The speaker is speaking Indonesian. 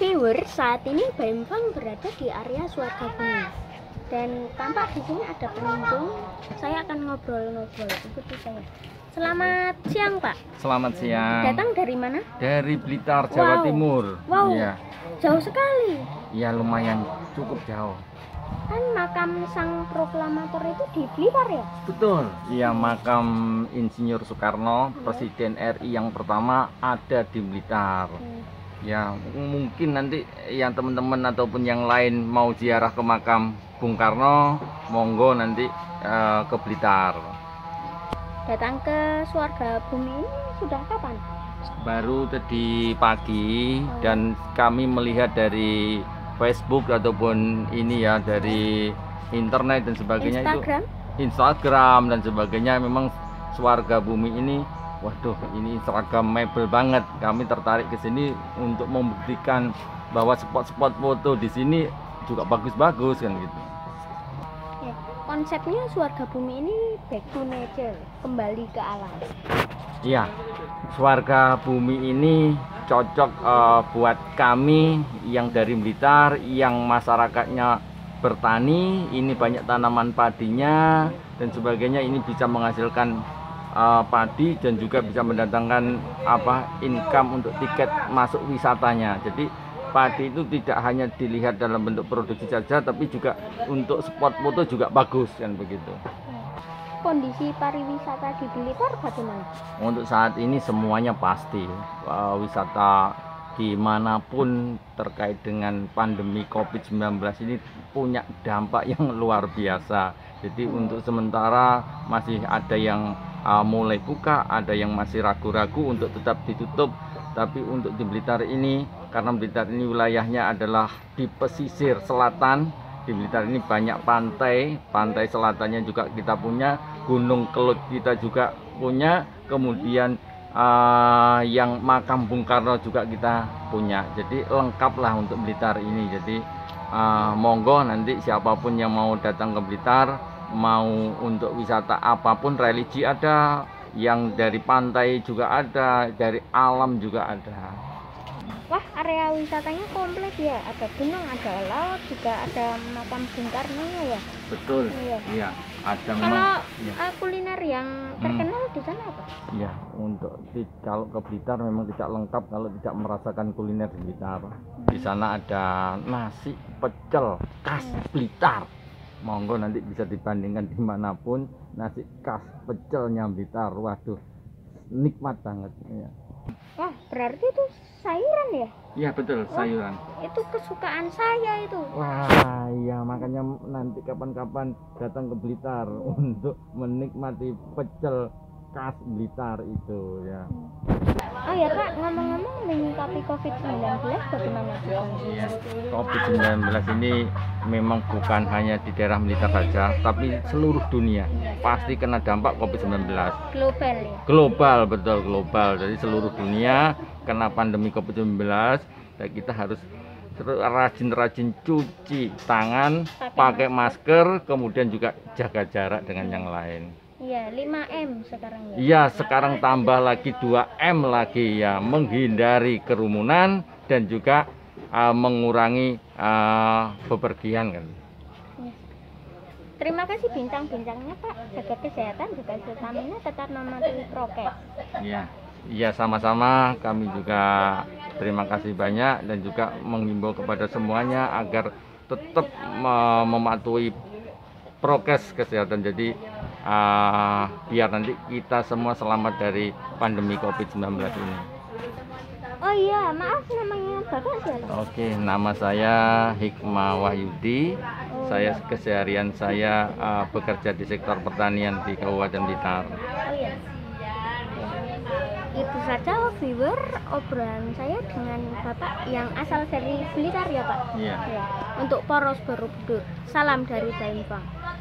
Viewer, saat ini Bempang berada di area Suarga Bumi. Dan tampak di sini ada pengunjung. Saya akan ngobrol-ngobrol. Ikuti saya. Selamat siang, Pak. Selamat siang. Datang dari mana? Dari Blitar, Jawa Wow. Timur. Wow. Iya. Jauh sekali. Iya, lumayan cukup jauh. Kan makam sang proklamator itu di Blitar ya? Betul. Iya, makam Insinyur Soekarno, Presiden RI yang pertama ada di Blitar. Hmm. Ya, mungkin nanti yang teman-teman ataupun yang lain mau ziarah ke makam Bung Karno, monggo nanti eh, ke Blitar. Datang ke Suarga Bumi ini sudah kapan? Baru tadi pagi dan kami melihat dari Facebook ataupun ini ya dari internet dan sebagainya itu Instagram? Instagram dan sebagainya memang Suarga Bumi ini waduh ini Instagramable banget kami tertarik ke sini untuk membuktikan bahwa spot-spot foto di sini juga bagus-bagus kan gitu Ya, konsepnya Suarga Bumi ini back to nature, kembali ke alam. Iya, Suarga Bumi ini cocok eh, buat kami yang dari Blitar, yang masyarakatnya bertani, ini banyak tanaman padinya dan sebagainya. Ini bisa menghasilkan eh, padi dan juga bisa mendatangkan apa income untuk tiket masuk wisatanya. Jadi padi itu tidak hanya dilihat dalam bentuk produksi saja, tapi juga untuk spot foto juga bagus kan begitu. Kondisi pariwisata di Blitar bagaimana? Untuk saat ini semuanya pasti uh, wisata di mana pun terkait dengan pandemi COVID-19 ini punya dampak yang luar biasa. Jadi untuk sementara masih ada yang uh, mulai buka, ada yang masih ragu-ragu untuk tetap ditutup. Tapi untuk di Blitar ini, karena Blitar ini wilayahnya adalah di pesisir selatan, di Blitar ini banyak pantai, pantai selatannya juga kita punya, Gunung Kelut kita juga punya, kemudian eh, yang makam Bung Karno juga kita punya. Jadi lengkap lah untuk Blitar ini. Jadi eh, monggo nanti siapa pun yang mau datang ke Blitar, mau untuk wisata apa pun religi ada, yang dari pantai juga ada, dari alam juga ada. Wah, area wisatanya komplit ya. Ada gunung, ada laut, juga ada makam Bung Karno ya. Betul. Iya. Iya, ada Kalau memang. Iya. eh, kuliner yang terkenal di sana apa? Ya, untuk di, kalau ke Blitar memang tidak lengkap kalau tidak merasakan kuliner di Blitar. Di sana ada nasi pecel khas Blitar. Monggo nanti bisa dibandingkan di mana pun nasi khas pecelnya Blitar. Waduh, nikmat banget. Ya, Wah, berarti itu sayuran ya? ya betul sayuran. Itu kesukaan saya itu. Wah, iya makanya nanti kapan-kapan datang ke Blitar untuk menikmati pecel khas Blitar itu ya. Oh ya kak, ngomong-ngomong menyikapi COVID-19 bagaimana? Iya, COVID-19 ini memang bukan hanya di daerah militer saja, tapi seluruh dunia pasti kena dampak COVID-19. Global ya? Global, betul global. Jadi seluruh dunia kena pandemi COVID-19 dan kita harus rajin-rajin cuci tangan, pakai masker, kemudian juga jaga jarak dengan yang lain. Iya, 5M sekarang ya. Iya, sekarang tambah lagi 2M lagi ya, menghindari kerumunan dan juga uh, mengurangi uh, bepergian kan. Terima kasih bintang-bintangnya Pak. Jaga kesehatan, jaga stamina, tetap mematuhi prokes. Iya. Iya, sama-sama kami juga terima kasih banyak dan juga menghimbau kepada semuanya agar tetap me- mematuhi prokes kesehatan. Jadi uh, biar nanti kita semua selamat dari pandemi COVID-19 ini. Oh iya, maaf namanya Bapak siapa? Oke, nama saya Hikmah Wahyudi. Saya keseharian saya uh, bekerja di sektor pertanian di Kabupaten Blitar. Oh iya. Itu saja viewer obrolan saya dengan Bapak yang asal dari Blitar ya Pak. Iya. Ya. Untuk poros Borobudur. Salam dari Baimbang. Iya.